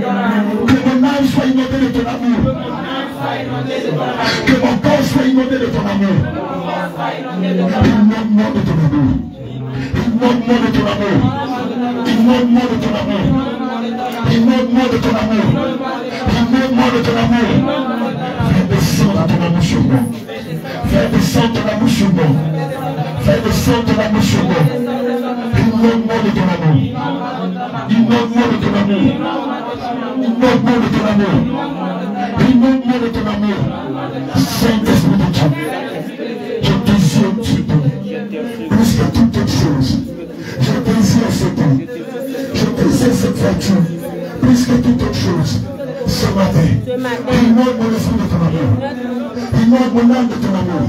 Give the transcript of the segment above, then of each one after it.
Que mon âme soit inondée de ton amour. Que mon corps soit inondé de ton amour. Inonde-moi de ton amour. Inonde-moi de ton amour. Inonde-moi de ton amour. Inonde-moi de ton amour. Inonde-moi de ton amour. Fais descendre ton amour sur moi. Fais descendre ton amour sur moi. Fais descendre ton amour sur moi. Inonde-moi de ton amour. Inonde-moi de ton amour. Inonde-moi de ton amour. Inonde-moi de ton amour. Saint-Esprit de Dieu. Je désire temps. Plus que toute autre chose. Je désire ce temps. Je désire cette voiture. Plus que toute autre chose. Ce matin. Inonde mon esprit de ton amour. Inonde mon de ton amour.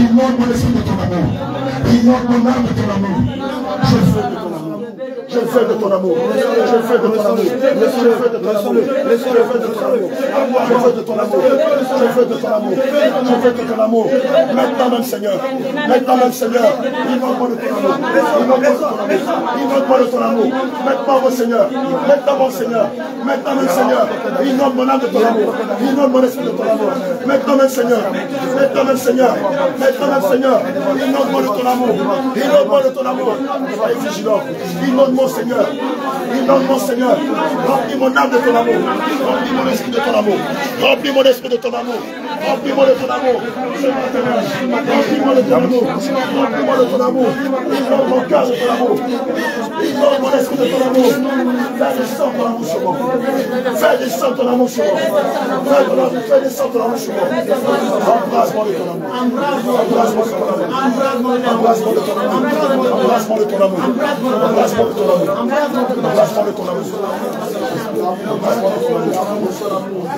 Inonde mon de ton amour. Inonde mon âme de ton amour. Je veux de ton amour. Je veux de ton amour. Je veux de ton amour. Je veux de ton amour. Je veux de ton amour. Je veux de ton amour. Je veux de ton amour. Je veux de ton amour. Même Seigneur. Maintenant même Seigneur. Inonde-moi de ton amour. Inonde-moi de ton amour. Maintenant mon Seigneur. Maintenant mon Seigneur. Maintenant même Seigneur. Mon âme de ton amour. Mon esprit de ton amour. Même Seigneur. Maintenant même Seigneur. Même Seigneur. Inonde-moi de ton amour. Inonde-moi de ton amour. Soyez vigilants. Inonde mon Seigneur. Inonde mon Seigneur. Remplis mon âme de ton amour. Amour. Remplis mon esprit de ton amour. Remplis-moi de ton amour. Remplis-moi de ton amour. Remplis-moi de ton amour. Inonde mon cœur de ton amour. Inonde mon esprit de ton amour. Fais descendre ton amour sur moi. Fais descendre ton amour sur moi. Fais descendre ton amour sur moi. Embrasse-moi de ton amour. Embrasse-moi de ton amour. Embrasse-moi de ton amour. Embrasse-moi de ton amour. Embrasse-moi de ton amour. Embrasse-moi de ton amour. Embrasse-moi de ton amour.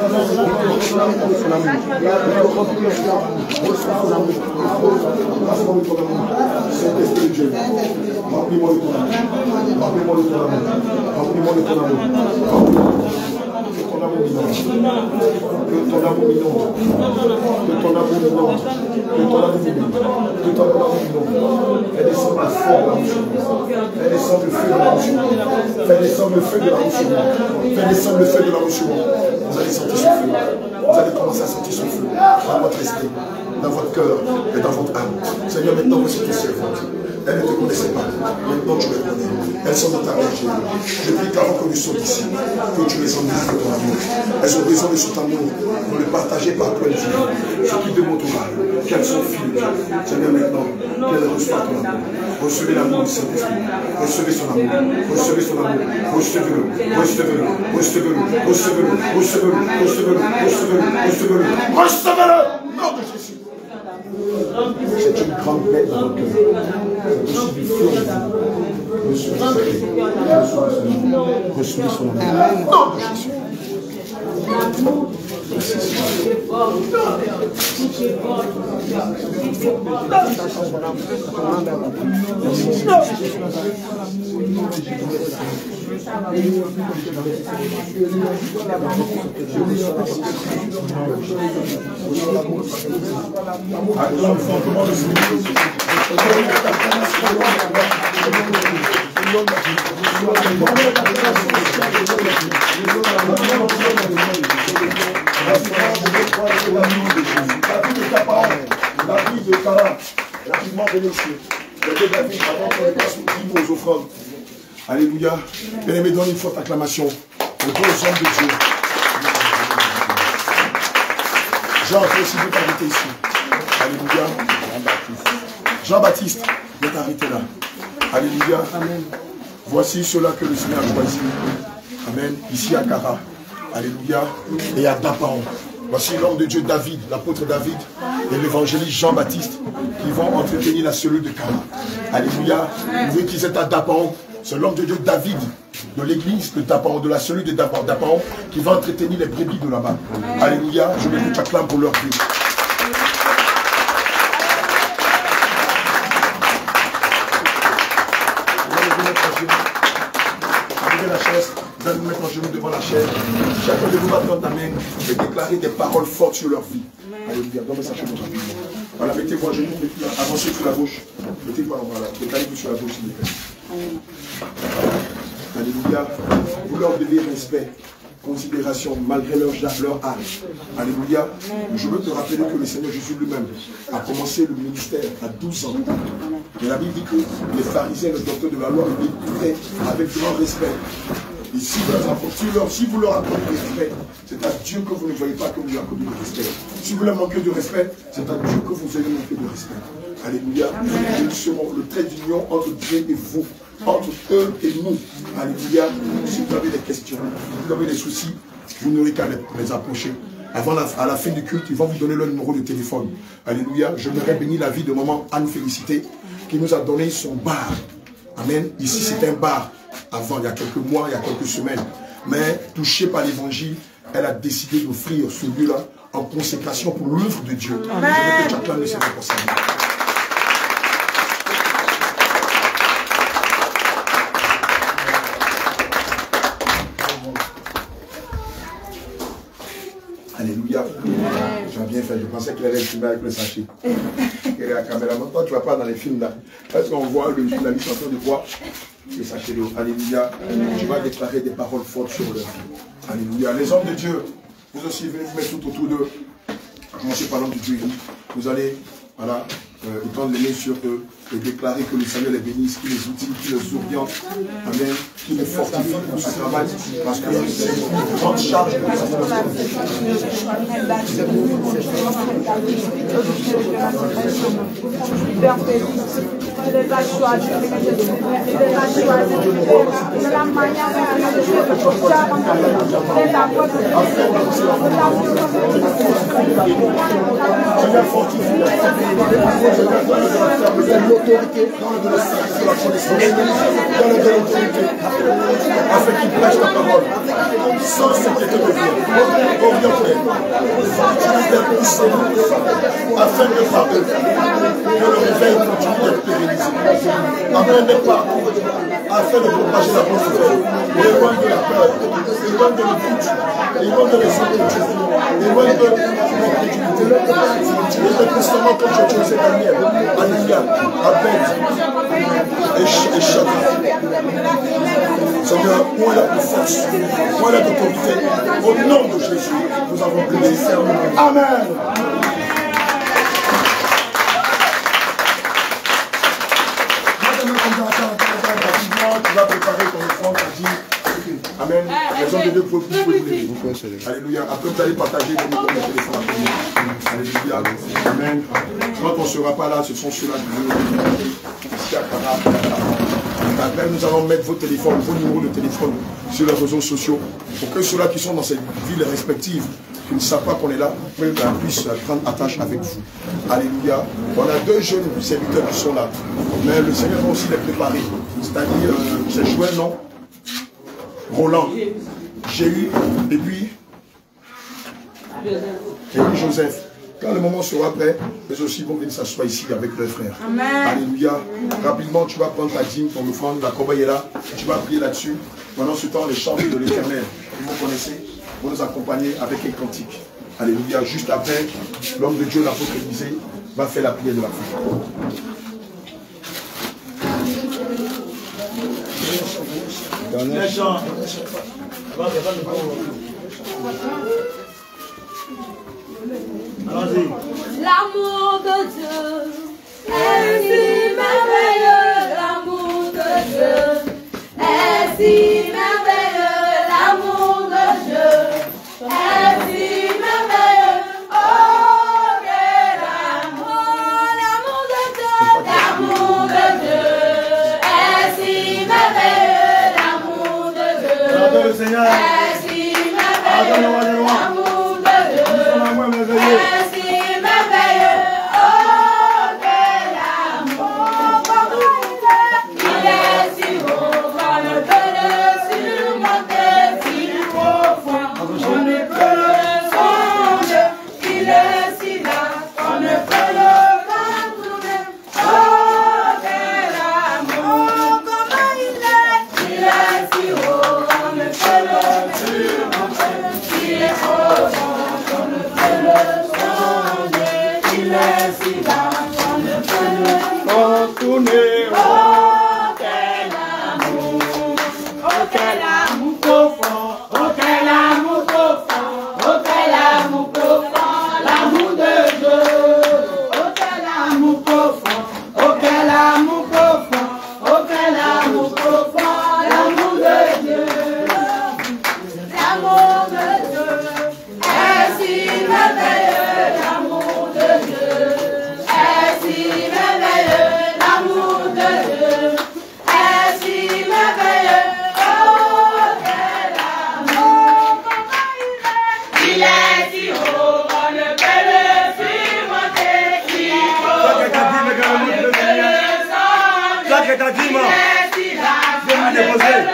Sette stringenti, fa primo ritornamento, fa primo ritornamento, fa primo ritornamento, fa primo ritornamento. Amour. Que ton amour m'inonde. Que ton amour m'inonde. Que ton amour m'inonde. Que ton m'inonde. Fais descendre le feu de la bouche. Fais descendre le feu de la bouche. Fais descendre le feu de la bouche. Fais descendre le feu de la bouche. Vous allez sentir ce feu. Vous allez commencer à sentir ce feu dans votre esprit, dans votre cœur et dans votre âme. Seigneur, maintenant voici tes servantes. Elles ne te connaissaient pas. Maintenant tu les connais. Elles sont dans ta bergerie. Je prie qu'avant que nous sortions d'ici, que tu les engages de ton amour. Elles ont besoin de cet amour pour le partager par toi, Dieu. Ce qui démontrera qu'elles sont filles de. Seigneur, maintenant, qu'elles reçoivent ton amour. Recevez l'amour du Saint-Esprit. Recevez son amour. Recevez son amour. Recevez-le. Recevez-le. Recevez-le. Recevez-le. Recevez-le. Recevez-le. Recevez-le. Recevez-le. Recevez-le. Nom de Jésus. C'est une grande paix dans votre cœur. Je suis fier. Je suis Reçois son l'enfantement de ce Alléluia. Bien aimé, donne une forte acclamation aux deux hommes de Dieu. Jean, si vous t'arrêter ici. Alléluia. Jean-Baptiste, vous t'arrêter là. Alléluia. Voici cela que le Seigneur a choisi. Amen. Ici à Cara. Alléluia. Et à Dapaon. Voici l'homme de Dieu David, l'apôtre David et l'évangéliste Jean-Baptiste qui vont entretenir la cellule de Cara. Alléluia. Vous voyez qu'ils étaient à Dapaon. C'est l'homme de Dieu David de l'église de Dapaon, de la cellule de Dapaon, qui va entretenir les brebis de là-bas. Alléluia. Je les acclame pour leur vie. Genoux devant la chaise. Chacun de vous va prendre ta main et déclarer des paroles fortes sur leur vie. Alléluia. Donnez ça chez vous rapidement. Voilà, mettez-vous à genoux, mettez avancez sur la gauche. Mettez-vous voilà, déclarez-vous sur la gauche, s'il vous plaît. Alléluia. Vous leur devez respect, considération, malgré leur, leur âge. Alléluia. Je veux te rappeler que le Seigneur Jésus lui-même a commencé le ministère à 12 ans. Et la Bible dit que les pharisiens, le docteur de la loi, l'écoutaient avec grand respect. Et si vous, leur, si, leur, si vous leur accordez du respect, c'est à Dieu que vous ne voyez pas que vous lui accordez du respect. Si vous leur manquez de respect, c'est à Dieu que vous allez manquer de respect. Alléluia. Nous serons le trait d'union entre Dieu et vous, entre eux et nous. Alléluia. Si vous avez des questions, si vous avez des soucis, vous n'aurez qu'à les approcher. Avant la, à la fin du culte, ils vont vous donner leur numéro de téléphone. Alléluia. Je voudrais bénir la vie de maman Anne Félicité qui nous a donné son bar. Amen. Ici, c'est un bar avant, il y a quelques mois, il y a quelques semaines. Mais touchée par l'évangile, elle a décidé d'offrir ce lieu-là en consécration pour l'œuvre de Dieu. Amen. Je veux que le Seigneur pour ça. Alléluia. Tu as bien fait. Je pensais qu'il allait filmer avec le sachet. Et la caméra. Toi, tu ne vas pas dans les films là. Parce qu'on voit le, la mise en train de voir le sachet d'eau. Alléluia. Tu vas déclarer des paroles fortes sur leur vie. Alléluia. Les hommes de Dieu, vous aussi venez vous mettre tout autour d'eux. Commencez par l'homme de Dieu. Vous allez, voilà, euh, étendre les mains sur eux et déclarer que le Seigneur les bénisse, qu'il les outils, qu'il les oriente, Amen, qu'il les fortifie pour ce travail, parce que c'est une grande charge. De la Seigneur, sac de la de afin qu'il prêche ta parole, sans s'inquiéter de. Tu nous poussé, afin de par eux, que le réveil continue d'être pérennisé. N'est pas, afin de propager la bonne nouvelle, éloigne de la peur, éloigne de l'écoute, éloigne de l'incertitude, éloigne de l'incrédulité. Et utilisé Daniel, Anania, Abed et. Seigneur, la force Où est Au nom de Jésus, nous avons prié. Amen ton offrande, tu dis Amen. Les hommes de Dieu vous lever. Alléluia. Après, vous allez partager le téléphone. Alléluia. Amen. Quand on ne sera pas là, ce sont ceux-là qui Après, nous allons mettre vos téléphones, vos numéros de téléphone sur les réseaux sociaux pour que ceux-là qui sont dans ces villes respectives, qui ne savent pas qu'on est là, puissent prendre attache avec vous. Alléluia. On a deux jeunes serviteurs qui sont là. Mais le Seigneur va aussi les préparer. C'est-à-dire, euh, c'est joué, non? Roland, j'ai eu, et puis, et puis Joseph. Quand le moment sera prêt, mais aussi vont venir s'asseoir ici avec leurs frères. Amen. Alléluia. Rapidement, tu vas prendre ta dîme, ton offrande, la corbeille est là, tu vas prier là-dessus. Pendant ce temps, les chants de l'éternel, vous connaissez, vont nous accompagner avec un cantique. Alléluia. Juste après, l'homme de Dieu, l'apôtre Élisée, va faire la prière de la fin. L'amour de Dieu est si merveilleux, l'amour de Dieu est si merveilleux, l'amour de Dieu est Dieu. Je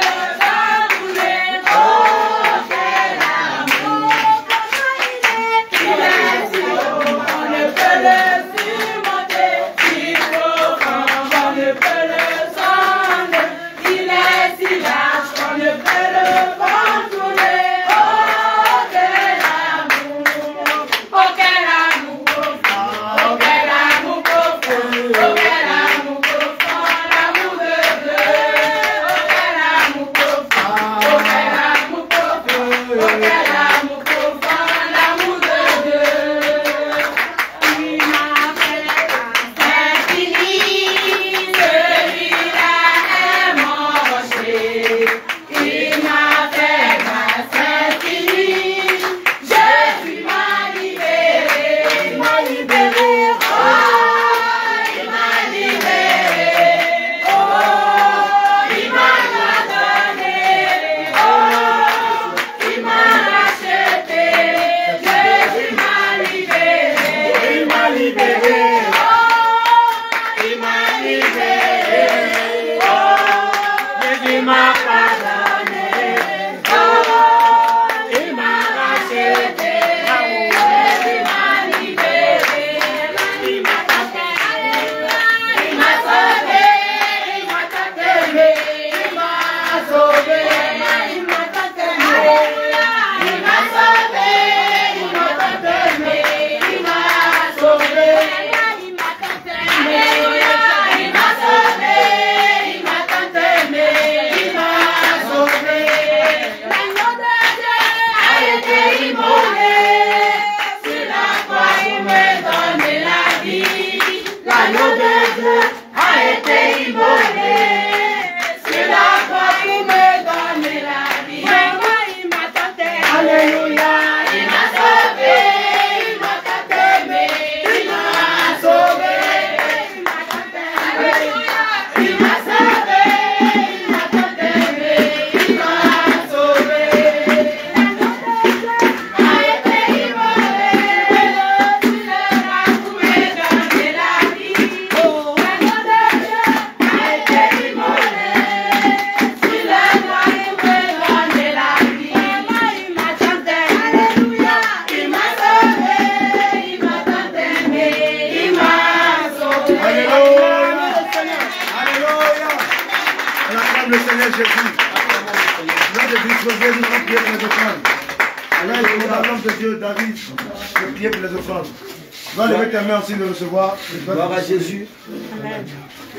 Gloire à Jésus.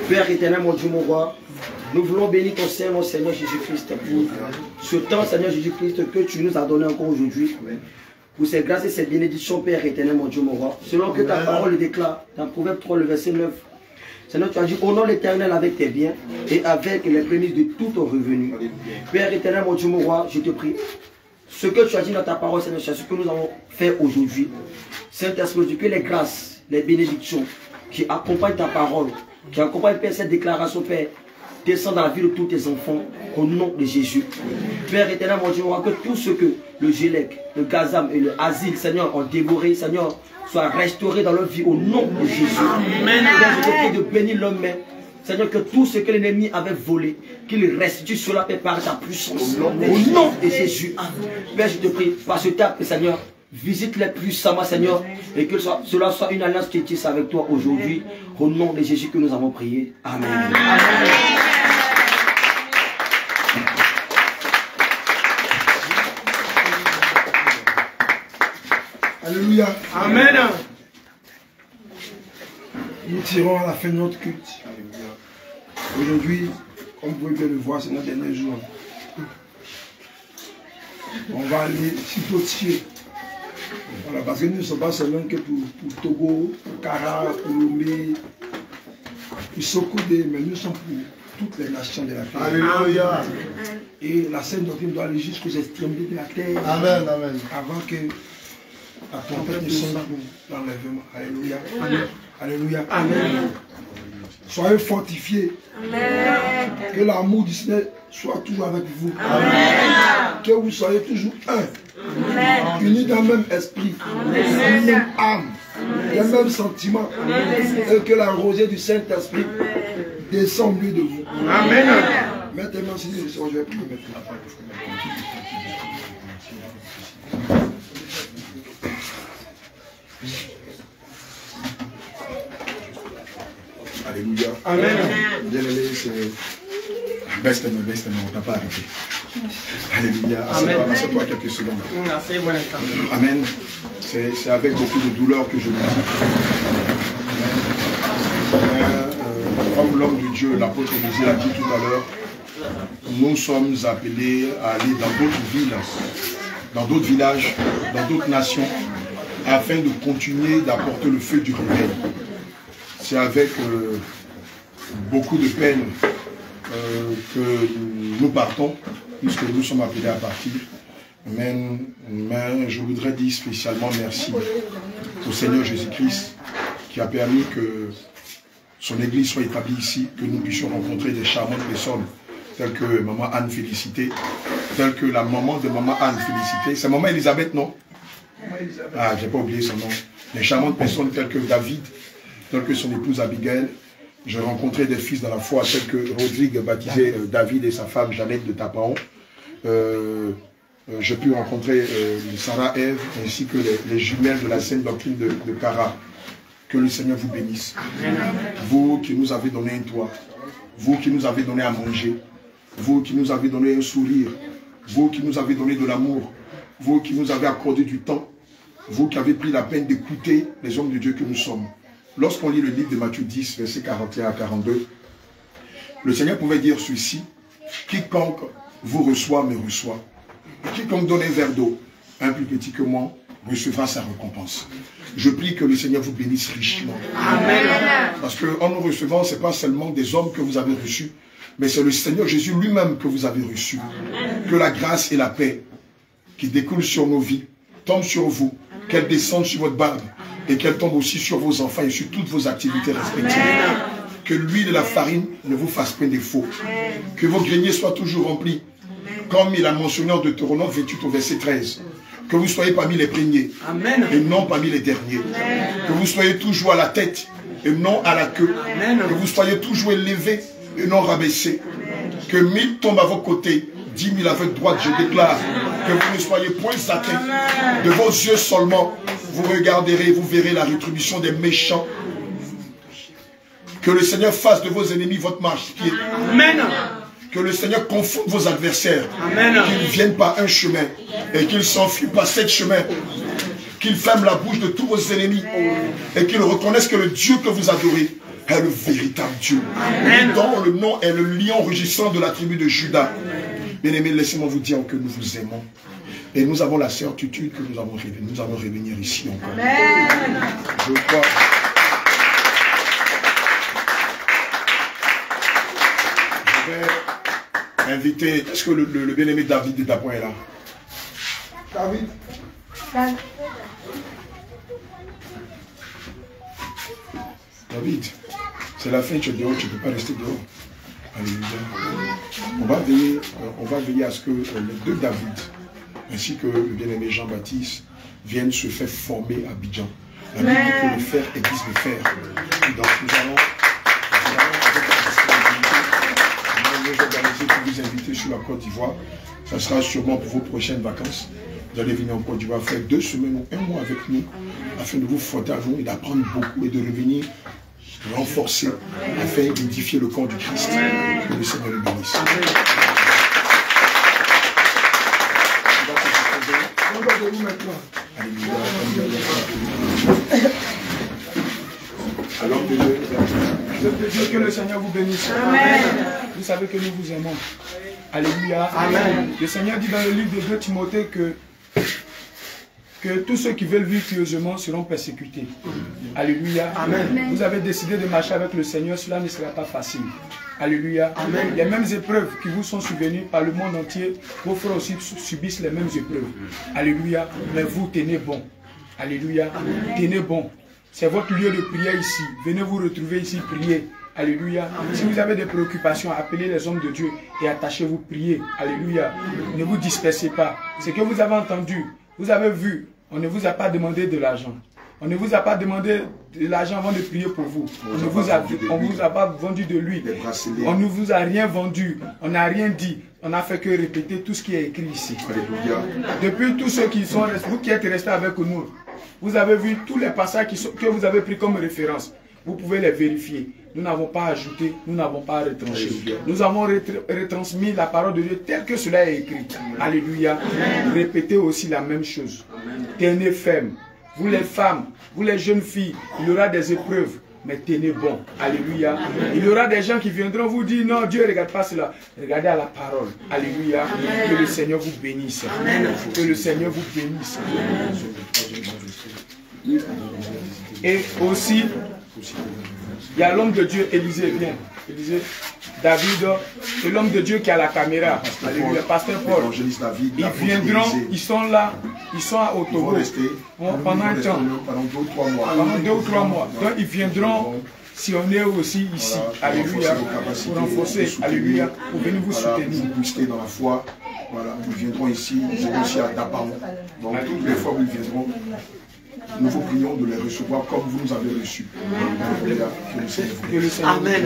Père éternel, mon Dieu, mon roi, nous voulons bénir ton Seigneur, mon Seigneur Jésus-Christ, pour ce temps, Seigneur Jésus-Christ, que tu nous as donné encore aujourd'hui. Pour ces grâces et ces bénédictions, Père éternel, mon Dieu, mon roi. Selon que ta parole le déclare, dans Proverbe 3, le verset 9. Seigneur, tu as dit, honore l'éternel avec tes biens et avec les prémices de tout ton revenu. Père éternel, mon Dieu, mon roi, je te prie. Ce que tu as dit dans ta parole, Seigneur, c'est ce que nous avons fait aujourd'hui. Saint-Esprit, que les grâces, les bénédictions qui accompagnent ta parole, qui accompagnent, Père, cette déclaration, Père, descendent dans la vie de tous tes enfants, au nom de Jésus. Père éternel, mon Dieu, que tout ce que le Gélec, le Gazam et le Asile, Seigneur, ont dévoré, Seigneur, soit restauré dans leur vie au nom de Jésus. Père, je te prie de bénir l'homme, Seigneur, que tout ce que l'ennemi avait volé, qu'il restitue cela, Père, par ta puissance. Au nom de Jésus. Père, je te prie, par ce tape, Seigneur, visite-les puissamment, Seigneur, et que cela soit une alliance qui tisse avec toi aujourd'hui. Au nom de Jésus que nous avons prié. Amen. Alléluia. Amen. Nous tirons à la fin de notre culte. Aujourd'hui, comme vous pouvez bien le voir, c'est notre dernier jour. On va aller Sitotier. Voilà, parce que nous ne sommes pas seulement que pour, pour Togo, pour Kara, pour Lomé, pour Sokodé, mais nous sommes pour toutes les nations de la terre. Alléluia. Et la Sainte Doctrine doit aller jusqu'aux extrémités de la terre. Amen, amen. Avant que la trompette ne sonne pour l'enlèvement. Alléluia. Alléluia. Soyez fortifiés. Que l'amour du Seigneur soit toujours avec vous. Que vous soyez toujours un. Unis dans le même esprit. Une même âme. Les mêmes sentiments. Et que la rosée du Saint-Esprit descend au milieu de vous. Amen. Mets tes mains sur je vais prier maintenant. Alléluia. Amen. Bien-aimé, c'est. Baisse tes mains, baisse tes mains, on t'a pas arrêté. Alléluia. Assieds-toi, Amen. assieds-toi quelques secondes. Instant. Amen. C'est avec beaucoup de douleur que je le dis. Amen. Euh, comme l'homme de Dieu, l'apôtre Élisée l'a dit tout à l'heure, nous sommes appelés à aller dans d'autres villes, dans d'autres villages, dans d'autres nations, afin de continuer d'apporter le feu du réveil. C'est avec euh, beaucoup de peine euh, que nous partons, puisque nous sommes appelés à partir. Amen. Mais je voudrais dire spécialement merci au Seigneur Jésus-Christ qui a permis que son Église soit établie ici, que nous puissions rencontrer des charmantes personnes telles que Maman Anne Félicité, telles que la maman de Maman Anne Félicité. C'est Maman Elisabeth, non? Ah, j'ai pas oublié son nom. Des charmantes personnes telles que David, telles que son épouse Abigail. J'ai rencontré des fils dans la foi tels que Rodrigue baptisé euh, David et sa femme Jeannette de Tapaon. Euh, euh, J'ai pu rencontrer euh, Sarah Ève ainsi que les, les jumelles de la Sainte Doctrine de, de Cara. Que le Seigneur vous bénisse. Vous qui nous avez donné un toit, vous qui nous avez donné à manger, vous qui nous avez donné un sourire, vous qui nous avez donné de l'amour, vous qui nous avez accordé du temps, vous qui avez pris la peine d'écouter les hommes de Dieu que nous sommes. Lorsqu'on lit le livre de Matthieu 10, versets 41 à 42, le Seigneur pouvait dire ceci, quiconque vous reçoit me reçoit. Quiconque donne un verre d'eau, un plus petit que moi, recevra sa récompense. Je prie que le Seigneur vous bénisse richement. Parce qu'en nous recevant, ce n'est pas seulement des hommes que vous avez reçus, mais c'est le Seigneur Jésus lui-même que vous avez reçu. Que la grâce et la paix qui découlent sur nos vies tombent sur vous, qu'elles descendent sur votre barbe et qu'elles tombent aussi sur vos enfants et sur toutes vos activités respectives. Que l'huile et la farine ne vous fassent pas défaut. Que vos greniers soient toujours remplis. Comme il a mentionné en Deutéronome 28 au verset 13. Que vous soyez parmi les premiers Amen. et non parmi les derniers. Que vous soyez toujours à la tête et non à la queue. Amen. Que vous soyez toujours élevé et non rabaissé. Que mille tombent à vos côtés, dix mille à votre droite, je déclare. Que vous ne soyez point atteints. De vos yeux seulement, vous regarderez, vous verrez la rétribution des méchants. Que le Seigneur fasse de vos ennemis votre marche-pied. Amen. Que le Seigneur confonde vos adversaires. Amen. Qu'ils viennent par un chemin et qu'ils s'enfuient par sept chemins. Qu'ils ferment la bouche de tous vos ennemis et qu'ils reconnaissent que le Dieu que vous adorez est le véritable Dieu. Dont le nom est le lion rugissant de la tribu de Judas. Bien-aimés, laissez-moi vous dire que nous vous aimons. Et nous avons la certitude que nous allons revenir, nous allons revenir ici encore. Je crois. Je vais inviter. Est-ce que le, le- le bien-aimé David de Dapon est là? David? David, c'est la fin, tu es dehors, tu ne peux pas rester dehors. Alléluia. On va veiller, euh, on va veiller à ce que euh, les deux David, ainsi que le bien-aimé Jean-Baptiste, viennent se faire former à Abidjan. La Bible dit que le fer aiguise le fer. Et donc nous allons, nous organiser pour vous inviter sur la Côte d'Ivoire. Ça sera sûrement pour vos prochaines vacances. Vous allez venir en Côte d'Ivoire faire deux semaines ou un mois avec nous, afin de vous frotter à vous et d'apprendre beaucoup et de revenir renforcer, afin d'édifier le corps du Christ. Que le Seigneur le bénisse. On va maintenant Alléluia. Alors que je- peux dire que le Seigneur vous bénisse. Vous savez que nous vous aimons. Alléluia. Amen. Le Seigneur dit dans le livre de 2 Timothée que, que tous ceux qui veulent vivre pieusement seront persécutés. Alléluia. Amen. Vous avez décidé de marcher avec le Seigneur, cela ne sera pas facile. Alléluia. Amen. Les mêmes épreuves qui vous sont survenues par le monde entier, vos frères aussi subissent les mêmes épreuves. Alléluia. Mais vous tenez bon. Alléluia. Tenez bon. C'est votre lieu de prière ici. Venez vous retrouver ici, prier. Alléluia. Si vous avez des préoccupations, appelez les hommes de Dieu et attachez-vous, priez. Alléluia. Ne vous dispersez pas. Ce que vous avez entendu, vous avez vu, on ne vous a pas demandé de l'argent. On ne vous a pas demandé de l'argent avant de prier pour vous. On ne vous a, on vous a pas vendu de l'huile. On ne vous a rien vendu. On n'a rien dit. On n'a fait que répéter tout ce qui est écrit ici. Alléluia. Depuis tous ceux qui sont restés, vous qui êtes restés avec nous, vous avez vu tous les passages qui sont- que vous avez pris comme référence. Vous pouvez les vérifier. Nous n'avons pas ajouté, nous n'avons pas retranché. Nous avons retra- retransmis la parole de Dieu telle que cela est écrit. Alléluia. Répétez aussi la même chose. Tenez ferme. Vous les femmes, vous les jeunes filles, il y aura des épreuves. Mais tenez bon. Alléluia. Il y aura des gens qui viendront vous dire non, Dieu ne regarde pas cela. Regardez à la parole. Alléluia. Que le Seigneur vous bénisse. Que le Seigneur vous bénisse. Et aussi, il y a l'homme de Dieu, Élisée, viens. Élisée, David, c'est l'homme de Dieu qui a la caméra. Alléluia. Pasteur Paul. David, Ils viendront, ils sont là, ils sont rester Bon, pendant un ils vont temps. rester pendant deux ou trois mois. pendant deux ou trois mois. Donc ils viendront si on est aussi ici. Voilà, pour Alléluia. Pour renforcer. vous soutenir. Alléluia. Pour venir vous Voilà, soutenir. vous booster dans la foi. Voilà, ils viendront ici, ils iront aussi à Daban. Donc toutes les fois où ils viendront, nous vous prions de les recevoir comme vous nous avez reçus. Alléluia. Que le Seigneur vous Que le Seigneur vous Amen.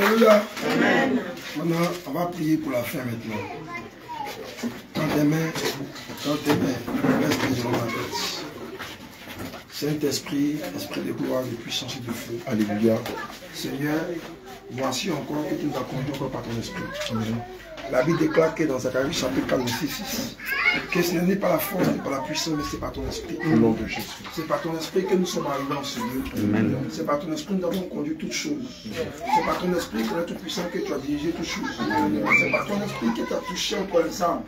Alléluia. Maintenant, on va prier pour la fin maintenant. Quand tes mains, quand tes mains, en tête. Saint-Esprit, Esprit de gloire, de puissance et de feu. Alléluia. Seigneur, voici encore que tu nous conduits encore par ton esprit. La Bible déclare que dans Zacharie chapitre 4, verset 6, que ce n'est pas la force, ce n'est pas la puissance, mais c'est par ton esprit. Au nom de Jésus. C'est par ton esprit que nous sommes arrivés en ce lieu. C'est par ton esprit que nous avons conduit toutes choses. C'est par ton esprit que tout puissant que tu as dirigé toutes choses. C'est par ton esprit que tu as touché encore les âmes.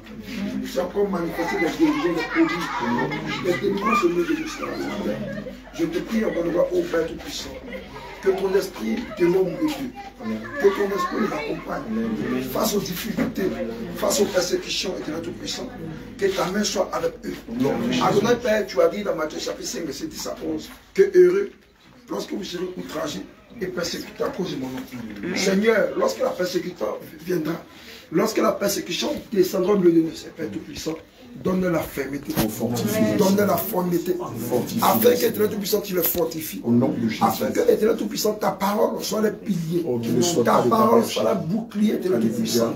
Tu as encore manifesté les guérisons, les produits. Les délivrances au nom de Jésus. Je te prie encore de voir au Père Tout-Puissant. Que ton esprit te l'homme de Dieu. Que ton esprit les accompagne. Face aux difficultés, face aux persécutions, éternel Tout-Puissant. Que ta main soit avec eux. Adonai Père, tu as dit dans Matthieu chapitre 5, verset 10 à 11, que heureux, lorsque vous serez outragés et persécutés à cause de mon nom. Seigneur, lorsque la persécution viendra, lorsque la persécution descendra au milieu de nous, Père Tout-Puissant, donne la fermeté, donne la formité, afin que l'éternel Tout-Puissant, tu le fortifies. Au nom de Jésus. Afin que l'éternel Tout-Puissant, ta parole soit le pilier. Oh, ne soit ta parole soit la bouclier, éternel Alléluia. Tout-Puissant.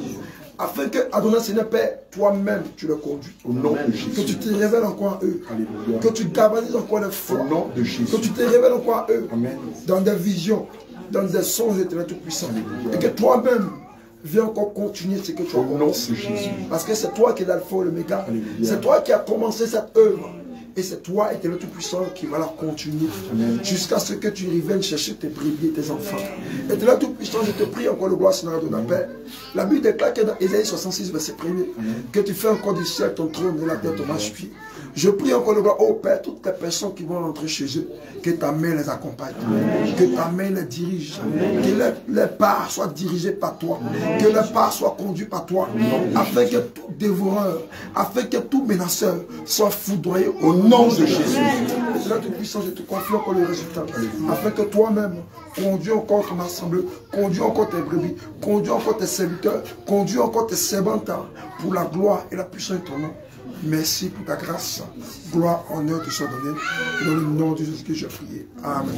Afin que, Adonai Seigneur Père, toi-même, tu le conduis. Au nom de Que tu Jésus. te révèles encore à eux. Alléluia. Que tu galvanises encore les foi. Au nom de Jésus. Que tu te révèles encore à eux. Amen. Dans des visions, dans des songes éternels tout-puissants. Et que toi-même, viens encore continuer ce que tu as commencé. Parce que c'est toi qui es l'alpha et l'oméga. Alléluia. C'est toi qui as commencé cette œuvre. Et c'est toi, éternel tout-puissant, qui va la continuer. Jusqu'à ce que tu reviennes chercher tes brebis et tes enfants. Éternel tout-puissant, je te prie encore le gloire, Seigneur de la paix. La Bible déclare que dans Ésaïe 66, verset 1 que tu fais encore du ciel ton trône et la terre ton marche-pied. Je prie encore le gloire, oh Père, toutes les personnes qui vont rentrer chez eux, que ta main les accompagne, que ta main les dirige, que les, les pas soient dirigés par toi, que les pas soient conduits par toi, afin que tout dévoreur, afin que tout menaceur soit foudroyé au nom de Jésus. Et là, tout puissant, je te confie encore le résultat, afin que toi-même conduis encore ton assemblée, conduis encore tes brebis, conduis encore tes serviteurs, conduis encore tes servantes pour la gloire et la puissance de ton nom. Merci pour ta grâce. Gloire, honneur te soit donné. Dans le nom de Jésus que j'ai prié. Amen.